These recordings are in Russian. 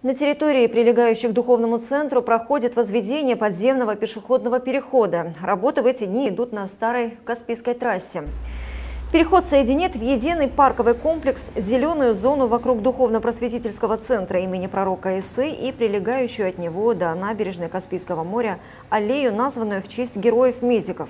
На территории, прилегающих к духовному центру, проходит возведение подземного пешеходного перехода. Работы в эти дни идут на старой Каспийской трассе. Переход соединит в единый парковый комплекс зеленую зону вокруг духовно-просветительского центра имени пророка Исы и прилегающую от него до набережной Каспийского моря аллею, названную в честь героев-медиков.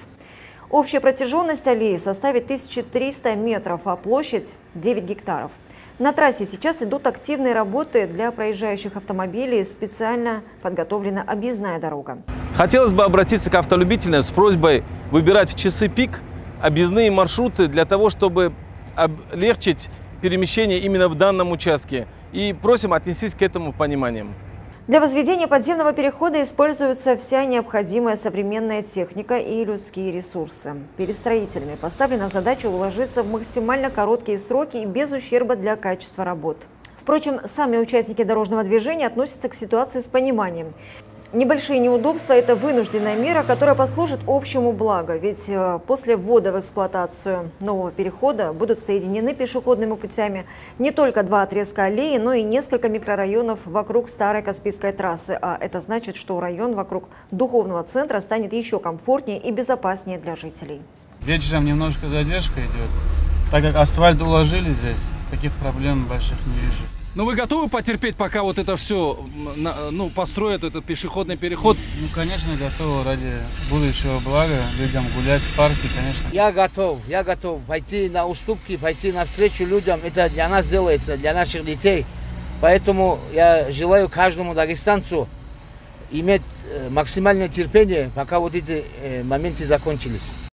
Общая протяженность аллеи составит 1300 метров, а площадь – 9 гектаров. На трассе сейчас идут активные работы для проезжающих автомобилей. Специально подготовлена объездная дорога. Хотелось бы обратиться к автолюбителям с просьбой выбирать в часы пик объездные маршруты для того, чтобы облегчить перемещение именно в данном участке. И просим отнестись к этому пониманием. Для возведения подземного перехода используется вся необходимая современная техника и людские ресурсы. Перед строителями поставлена задача уложиться в максимально короткие сроки и без ущерба для качества работ. Впрочем, сами участники дорожного движения относятся к ситуации с пониманием. Небольшие неудобства – это вынужденная мера, которая послужит общему благу. Ведь э, после ввода в эксплуатацию нового перехода будут соединены пешеходными путями не только два отрезка аллеи, но и несколько микрорайонов вокруг старой Каспийской трассы. А это значит, что район вокруг духовного центра станет еще комфортнее и безопаснее для жителей. Вечером немножко задержка идет. Так как асфальт уложили здесь, таких проблем больших не вижу. Но ну, вы готовы потерпеть, пока вот это все, ну, построят этот пешеходный переход? Ну, конечно, готовы ради будущего блага, людям гулять в парке, конечно. Я готов, я готов пойти на уступки, пойти навстречу людям. Это для нас делается, для наших детей. Поэтому я желаю каждому дагестанцу иметь э, максимальное терпение, пока вот эти э, моменты закончились.